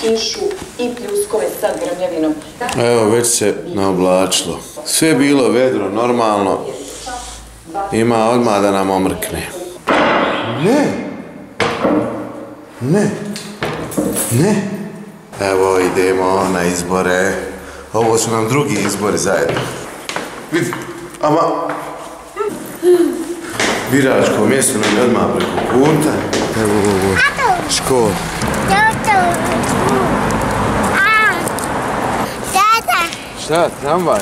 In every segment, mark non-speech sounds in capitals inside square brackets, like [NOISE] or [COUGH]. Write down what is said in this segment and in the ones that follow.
kišu i pljuskove sa grmljavinom. Evo, već se naoblačilo. Sve je bilo vedro, normalno. Ima odmah da nam omrkne. Ne! Ne! Ne! Evo, idemo na izbore. Ovo su nam drugi izbori zajedno. Vidi, ama... Biračko mjesto nam je odmah preko puta. Evo ovo, škola. Šta, tramvaj?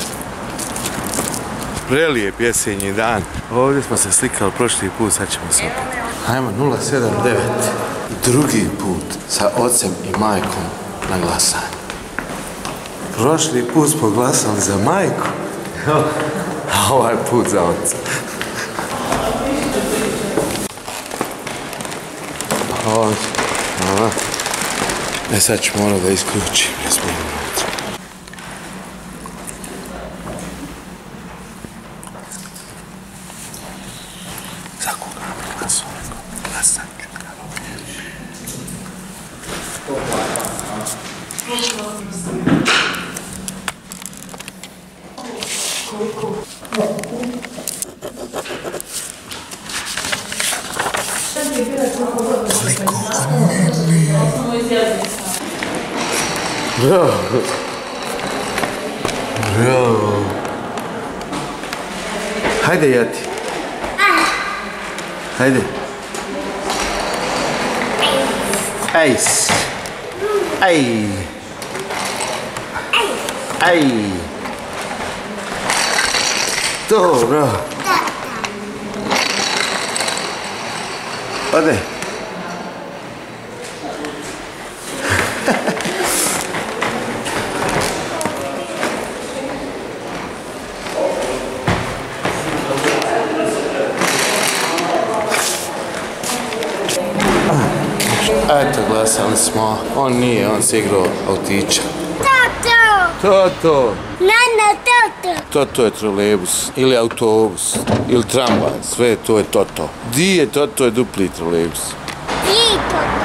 Prelijep jesenji dan. Ovdje smo se slikali prošli put, sad ćemo se opet. Ajmo, 079. Drugi put sa ocem i majkom na glasanje. Prošli put smo glasali za majku, [LAUGHS] a ovaj put za oca. E sad ću morat da isključim, jer smo unutra. Za Haydi. Ace. Ay. Ay. Doğru. Hadi. Ode. Eto, glasali smo. On nije, on se igrao autića. Toto! Toto je trolejbus, ili autobus, ili tramvaj, sve to je Toto. Di je Toto je dupli trolejbus. Vito.